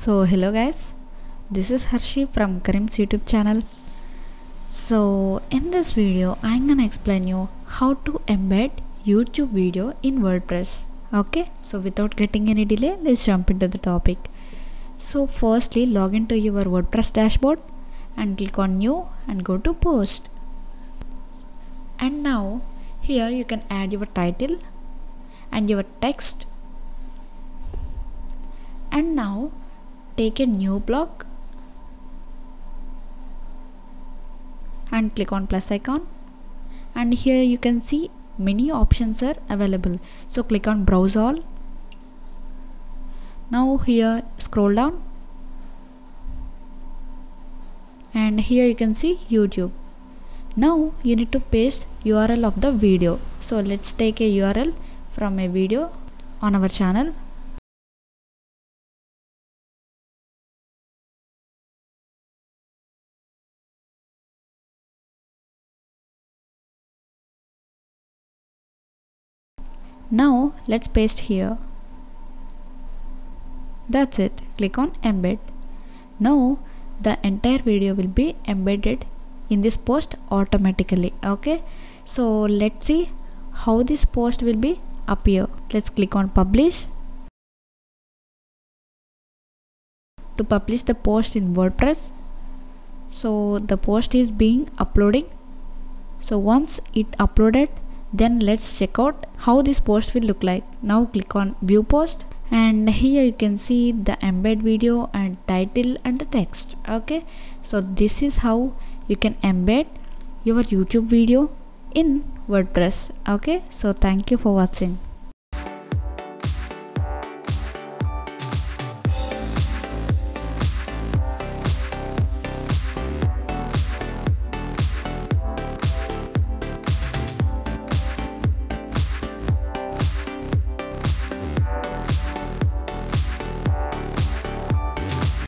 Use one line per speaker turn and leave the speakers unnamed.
So hello guys, this is Harshi from Karim's YouTube channel. So in this video, I'm gonna explain you how to embed YouTube video in WordPress. Okay, so without getting any delay, let's jump into the topic. So firstly, log into your WordPress dashboard and click on new and go to post. And now here you can add your title and your text and now take a new block and click on plus icon. And here you can see many options are available. So click on browse all. Now here scroll down. And here you can see youtube. Now you need to paste url of the video. So let's take a url from a video on our channel Now let's paste here. That's it. Click on embed. Now the entire video will be embedded in this post automatically. Okay. So let's see how this post will be appear. Let's click on publish. To publish the post in WordPress. So the post is being uploading. So once it uploaded then let's check out how this post will look like. Now click on view post and here you can see the embed video and title and the text okay? So this is how you can embed your youtube video in wordpress okay? So thank you for watching